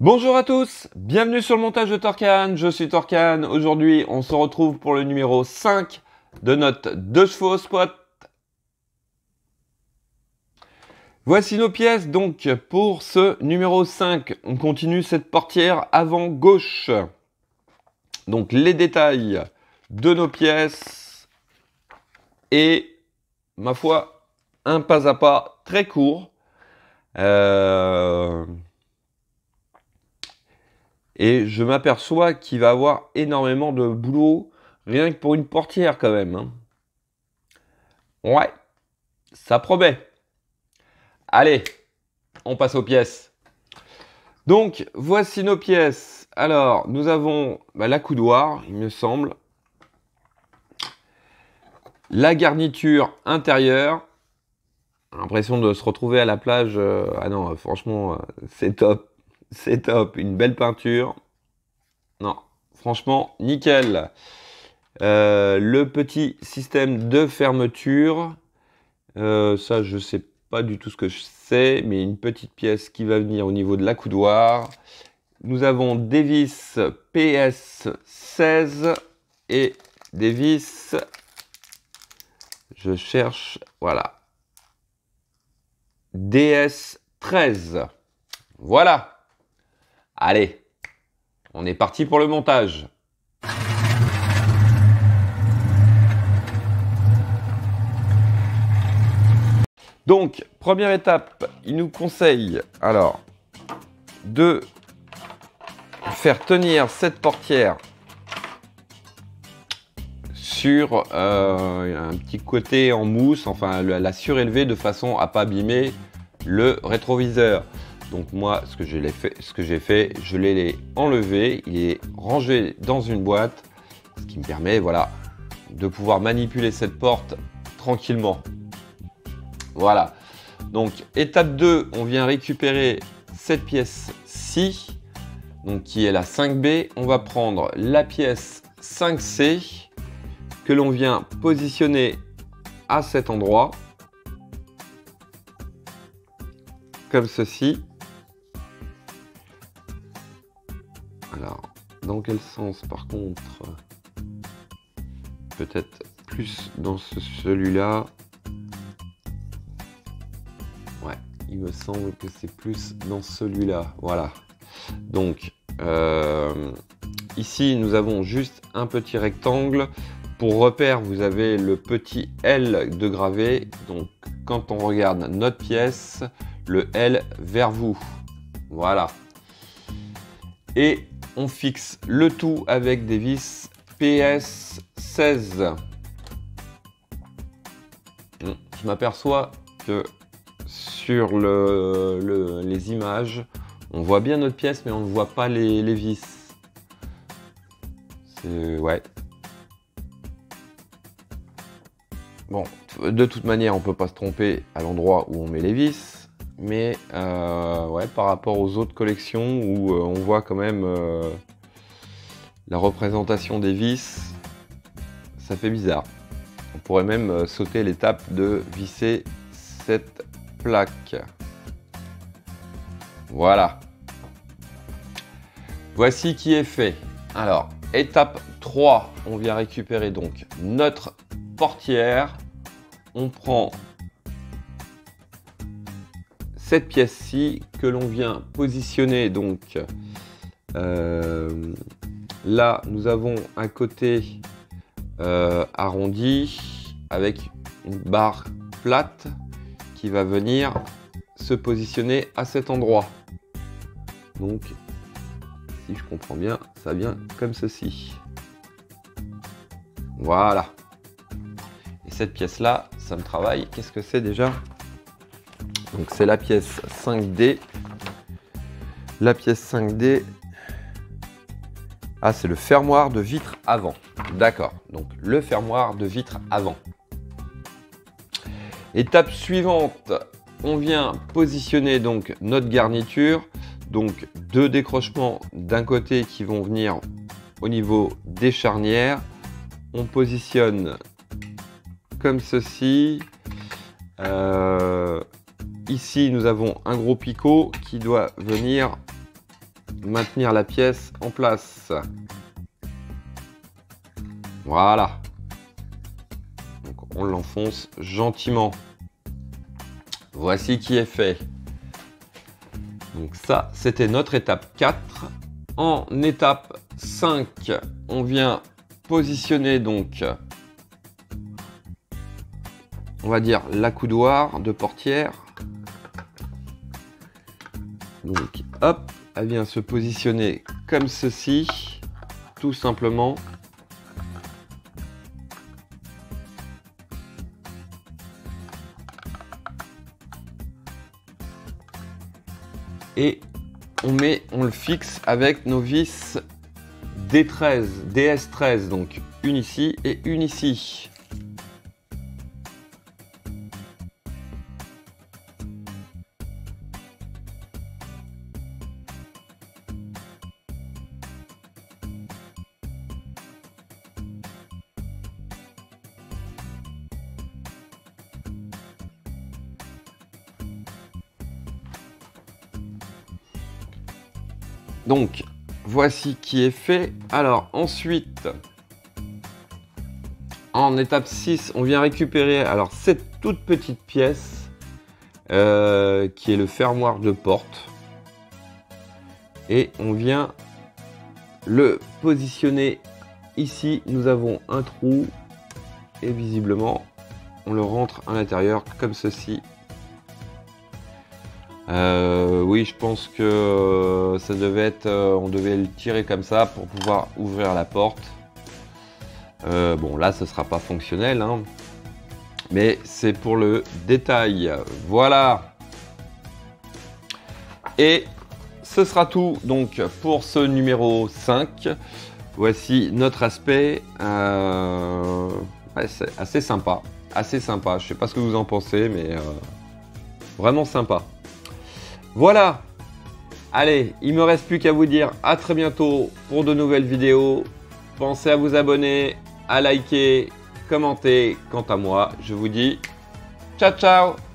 Bonjour à tous, bienvenue sur le montage de Torcan, je suis Torcan. Aujourd'hui, on se retrouve pour le numéro 5 de notre 2 chevaux squat. Voici nos pièces donc pour ce numéro 5. On continue cette portière avant gauche. Donc les détails de nos pièces et ma foi un pas à pas très court. Euh, et je m'aperçois qu'il va avoir énormément de boulot, rien que pour une portière quand même. Hein. Ouais, ça promet. Allez, on passe aux pièces. Donc, voici nos pièces. Alors, nous avons bah, la coudoir, il me semble. La garniture intérieure. L'impression de se retrouver à la plage. Euh, ah non, franchement, euh, c'est top. C'est top. Une belle peinture. Non, franchement, nickel. Euh, le petit système de fermeture. Euh, ça, je sais pas du tout ce que je sais, mais une petite pièce qui va venir au niveau de la coudoir. Nous avons des vis PS16 et des vis. Je cherche, voilà. DS13. Voilà. Allez, on est parti pour le montage. Donc, première étape, il nous conseille alors de faire tenir cette portière sur euh, un petit côté en mousse, enfin la surélever de façon à pas abîmer le rétroviseur. Donc moi, ce que j'ai fait, ce que fait, je l'ai enlevé, il est rangé dans une boîte, ce qui me permet, voilà, de pouvoir manipuler cette porte tranquillement. Voilà. Donc étape 2, on vient récupérer cette pièce-ci, donc qui est la 5B. On va prendre la pièce 5C que l'on vient positionner à cet endroit, comme ceci. Dans quel sens par contre Peut-être plus dans celui-là? Ouais, il me semble que c'est plus dans celui-là. Voilà. Donc, euh, ici, nous avons juste un petit rectangle. Pour repère, vous avez le petit L de gravé. Donc, quand on regarde notre pièce, le L vers vous. Voilà. Et on fixe le tout avec des vis PS16. Hum, je m'aperçois que sur le, les images, on voit bien notre pièce, mais on ne voit pas les, les vis. Ouais. Bon, de toute manière, on peut pas se tromper à l'endroit où on met les vis mais euh, ouais, par rapport aux autres collections où euh, on voit quand même euh, la représentation des vis, ça fait bizarre. On pourrait même sauter l'étape de visser cette plaque. Voilà. Voici qui est fait. Alors, étape 3, on vient récupérer donc notre portière. On prend cette pièce-ci que l'on vient positionner donc euh, là nous avons un côté euh, arrondi avec une barre plate qui va venir se positionner à cet endroit. Donc si je comprends bien ça vient comme ceci. Voilà. Et cette pièce là ça me travaille. Qu'est-ce que c'est déjà? Donc c'est la pièce 5D. La pièce 5D. Ah, c'est le fermoir de vitre avant. D'accord. Donc le fermoir de vitre avant. Étape suivante, on vient positionner donc notre garniture. Donc deux décrochements d'un côté qui vont venir au niveau des charnières. On positionne comme ceci. Euh, Ici, nous avons un gros picot qui doit venir maintenir la pièce en place. Voilà. On l'enfonce gentiment. Voici qui est fait. Donc ça, c'était notre étape 4. En étape 5, on vient positionner donc, on va dire, l'accoudoir de portière. Donc hop, elle vient se positionner comme ceci, tout simplement. Et on met, on le fixe avec nos vis D13, DS13, donc une ici et une ici. Donc, voici qui est fait. Alors, ensuite, en étape 6, on vient récupérer alors cette toute petite pièce euh, qui est le fermoir de porte. Et on vient le positionner ici. Nous avons un trou et visiblement, on le rentre à l'intérieur comme ceci euh, oui, je pense que euh, ça devait être, euh, on devait le tirer comme ça pour pouvoir ouvrir la porte. bon, là, ce sera pas fonctionnel, hein. mais c'est pour le détail. Voilà. Et ce sera tout donc pour ce numéro 5. Voici notre aspect. c'est assez sympa. Assez sympa. Je sais pas ce que vous en pensez, mais vraiment sympa. Voilà. Allez, il me reste plus qu'à vous dire à très bientôt pour de nouvelles vidéos. Pensez à vous abonner, à liker, commenter. Quant à moi, je vous dis ciao ciao